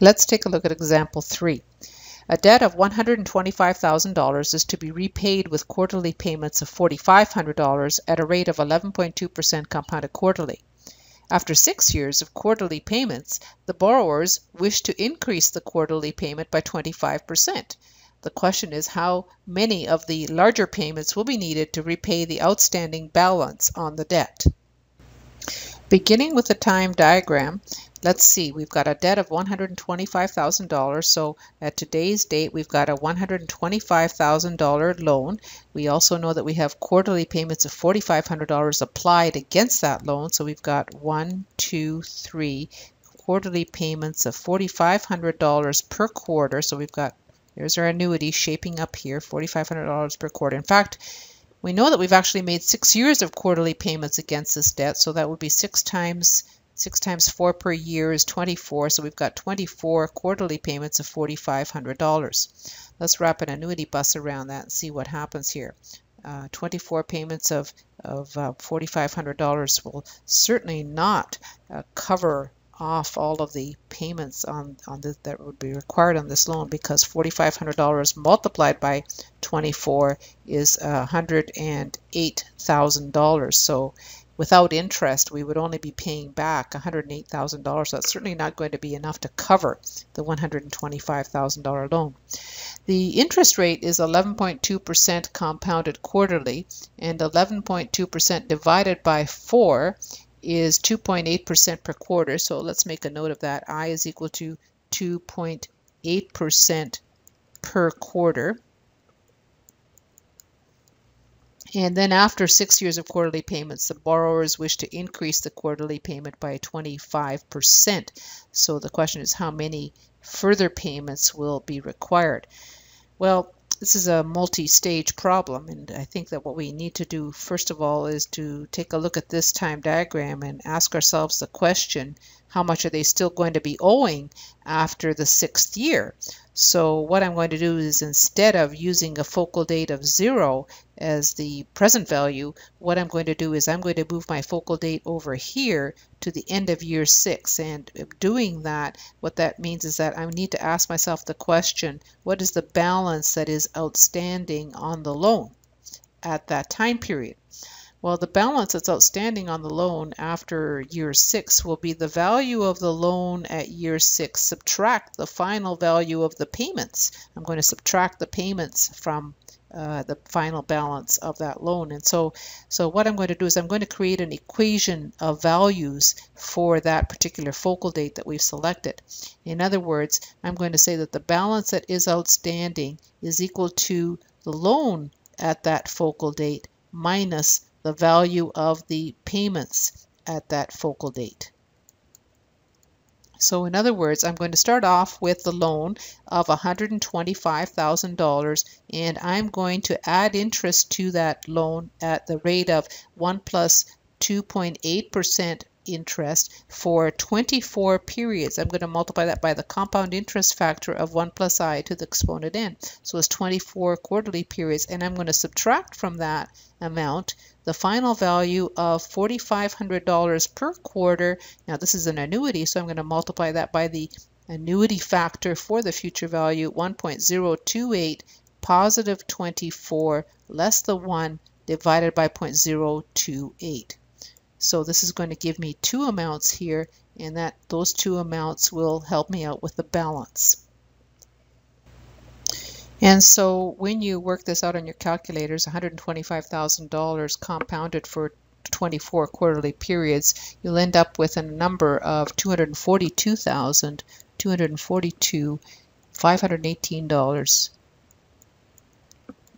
Let's take a look at example 3. A debt of $125,000 is to be repaid with quarterly payments of $4,500 at a rate of 11.2% compounded quarterly. After six years of quarterly payments, the borrowers wish to increase the quarterly payment by 25%. The question is how many of the larger payments will be needed to repay the outstanding balance on the debt. Beginning with the time diagram, let's see, we've got a debt of $125,000. So at today's date, we've got a $125,000 loan. We also know that we have quarterly payments of $4,500 applied against that loan. So we've got one, two, three quarterly payments of $4,500 per quarter. So we've got, there's our annuity shaping up here, $4,500 per quarter. In fact, we know that we've actually made six years of quarterly payments against this debt. So that would be six times 6 times 4 per year is 24, so we've got 24 quarterly payments of $4,500. Let's wrap an annuity bus around that and see what happens here. Uh, 24 payments of, of uh, $4,500 will certainly not uh, cover off all of the payments on, on the, that would be required on this loan because $4,500 multiplied by 24 is $108,000. So without interest, we would only be paying back $108,000. So That's certainly not going to be enough to cover the $125,000 loan. The interest rate is 11.2% compounded quarterly, and 11.2% divided by 4 is 2.8% per quarter. So let's make a note of that. I is equal to 2.8% per quarter. And then after six years of quarterly payments, the borrowers wish to increase the quarterly payment by 25%. So the question is how many further payments will be required? Well, this is a multi-stage problem and I think that what we need to do first of all is to take a look at this time diagram and ask ourselves the question how much are they still going to be owing after the sixth year so what I'm going to do is instead of using a focal date of zero as the present value, what I'm going to do is I'm going to move my focal date over here to the end of year six. And doing that, what that means is that I need to ask myself the question, what is the balance that is outstanding on the loan at that time period? Well, the balance that's outstanding on the loan after year six will be the value of the loan at year six, subtract the final value of the payments. I'm going to subtract the payments from uh, the final balance of that loan. And so, so what I'm going to do is I'm going to create an equation of values for that particular focal date that we've selected. In other words, I'm going to say that the balance that is outstanding is equal to the loan at that focal date minus the value of the payments at that focal date. So in other words, I'm going to start off with the loan of $125,000 and I'm going to add interest to that loan at the rate of 1 plus 2.8% interest for 24 periods. I'm going to multiply that by the compound interest factor of 1 plus i to the exponent n. So it's 24 quarterly periods, and I'm going to subtract from that amount the final value of $4,500 per quarter. Now this is an annuity, so I'm going to multiply that by the annuity factor for the future value, 1.028 positive 24 less the 1 divided by 0.028. So this is going to give me two amounts here and that those two amounts will help me out with the balance. And so when you work this out on your calculators, $125,000 compounded for 24 quarterly periods, you'll end up with a number of 242,242, $518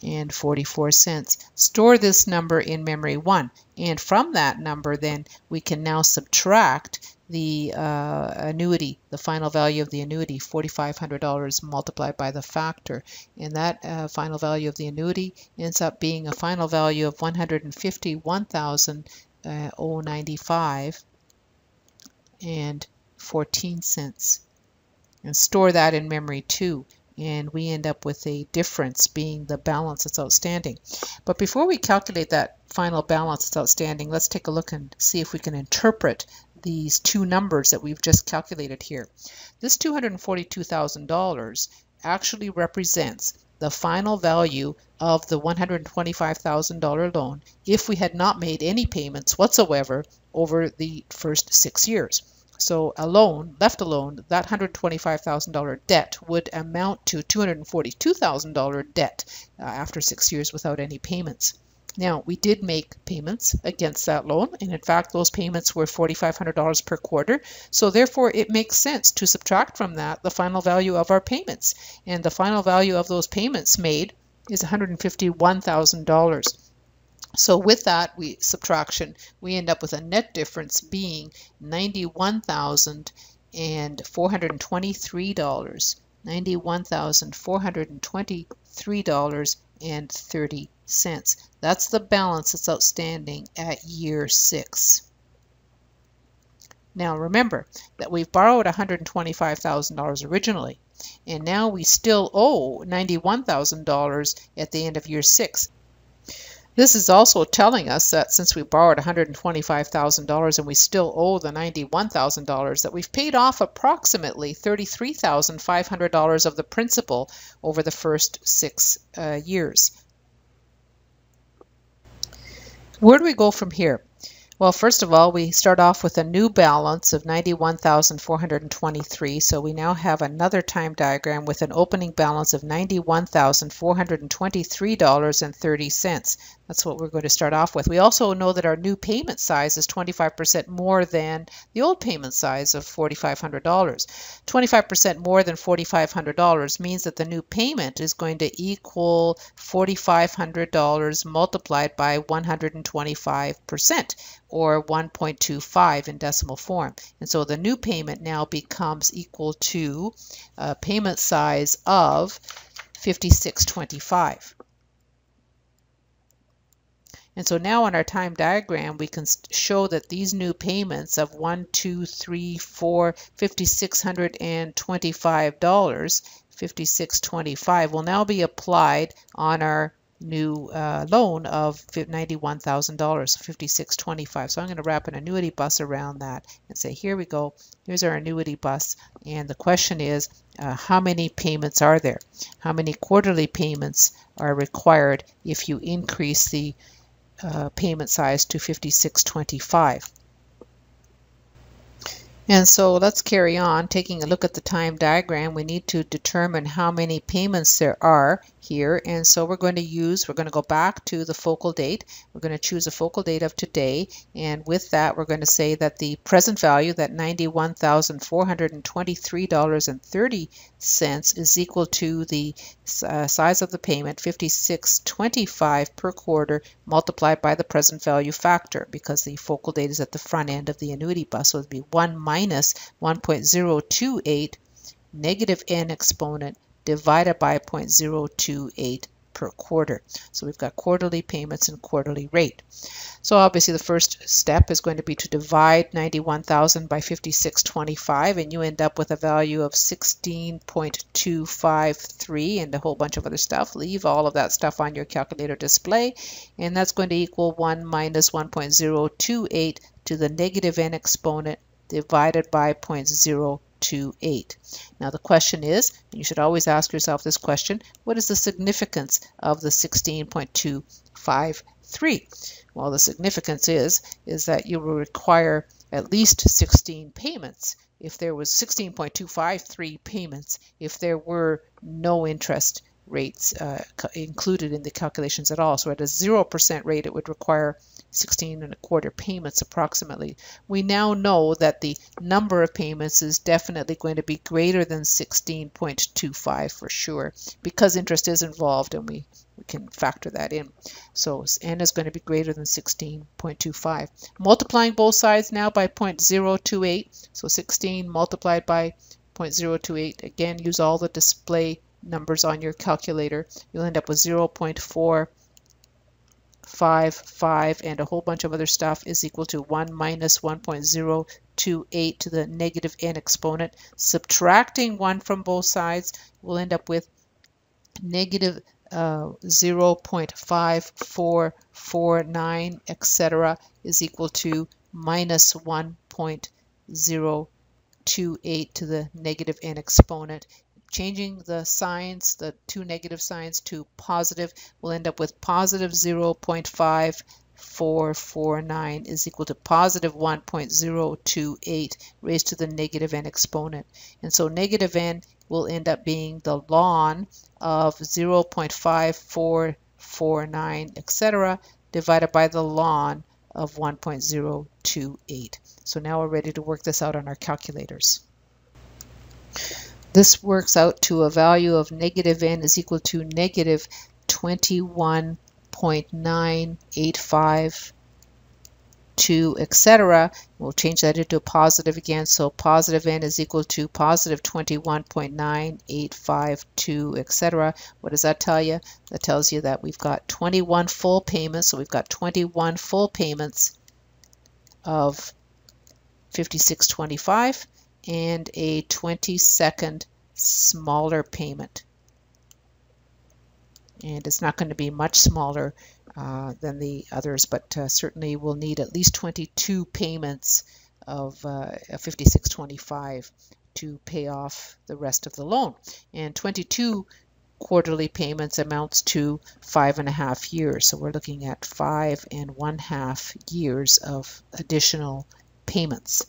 and 44 cents. Store this number in memory 1 and from that number then we can now subtract the uh, annuity, the final value of the annuity, $4,500 multiplied by the factor. And that uh, final value of the annuity ends up being a final value of 151,095 uh, and 14 cents. And store that in memory two and we end up with a difference being the balance that's outstanding. But before we calculate that final balance that's outstanding, let's take a look and see if we can interpret these two numbers that we've just calculated here. This $242,000 actually represents the final value of the $125,000 loan if we had not made any payments whatsoever over the first six years. So alone, left alone, that $125,000 debt would amount to $242,000 debt uh, after six years without any payments. Now, we did make payments against that loan, and in fact, those payments were $4,500 per quarter. So therefore, it makes sense to subtract from that the final value of our payments. And the final value of those payments made is $151,000. So with that we subtraction, we end up with a net difference being $91,423. $91,423.30. That's the balance that's outstanding at year six. Now remember that we've borrowed $125,000 originally, and now we still owe $91,000 at the end of year six. This is also telling us that since we borrowed $125,000 and we still owe the $91,000, that we've paid off approximately $33,500 of the principal over the first six uh, years. Where do we go from here? Well, first of all, we start off with a new balance of 91,423. So we now have another time diagram with an opening balance of $91,423.30. That's what we're going to start off with. We also know that our new payment size is 25% more than the old payment size of $4,500. 25% more than $4,500 means that the new payment is going to equal $4,500 multiplied by 125%, or 1.25 in decimal form. And so the new payment now becomes equal to a payment size of 5625. And so now on our time diagram, we can show that these new payments of one, two, three, four, $5,625, 5625 will now be applied on our new uh, loan of $91,000, 5625. So I'm going to wrap an annuity bus around that and say, here we go. Here's our annuity bus. And the question is, uh, how many payments are there? How many quarterly payments are required if you increase the uh, payment size to 5625. And so let's carry on. Taking a look at the time diagram, we need to determine how many payments there are here. And so we're going to use, we're going to go back to the focal date. We're going to choose a focal date of today. And with that, we're going to say that the present value, that $91,423.30 is equal to the uh, size of the payment, 56.25 per quarter, multiplied by the present value factor, because the focal date is at the front end of the annuity bus. So it would be 1 minus 1.028 negative n exponent divided by 0.028 per quarter. So we've got quarterly payments and quarterly rate. So obviously the first step is going to be to divide 91,000 by 5625 and you end up with a value of 16.253 and a whole bunch of other stuff. Leave all of that stuff on your calculator display and that's going to equal 1 minus 1.028 to the negative n exponent divided by 0.0 8. Now the question is, and you should always ask yourself this question, what is the significance of the 16.253? Well, the significance is, is that you will require at least 16 payments if there was 16.253 payments if there were no interest rates uh, included in the calculations at all. So at a 0% rate, it would require 16 and a quarter payments approximately. We now know that the number of payments is definitely going to be greater than 16.25 for sure because interest is involved and we, we can factor that in. So n is going to be greater than 16.25. Multiplying both sides now by 0.028, so 16 multiplied by 0.028. Again, use all the display numbers on your calculator. You'll end up with 0.4 5, 5, and a whole bunch of other stuff is equal to 1 minus 1.028 to the negative n exponent. Subtracting 1 from both sides, we'll end up with negative uh, 0.5449, etc., is equal to minus 1.028 to the negative n exponent. Changing the signs, the two negative signs to positive, we'll end up with positive 0.5449 is equal to positive 1.028 raised to the negative n exponent. And so negative n will end up being the ln of 0.5449, etc., divided by the ln of 1.028. So now we're ready to work this out on our calculators. This works out to a value of negative n is equal to negative 21.985 2, etc. We'll change that into a positive again. So positive n is equal to positive 21.9852, etc. What does that tell you? That tells you that we've got 21 full payments. So we've got 21 full payments of 56.25 and a 20 second smaller payment. And it's not going to be much smaller uh, than the others, but uh, certainly will need at least 22 payments of uh, 5625 to pay off the rest of the loan. And 22 quarterly payments amounts to five and a half years. So we're looking at five and one half years of additional payments.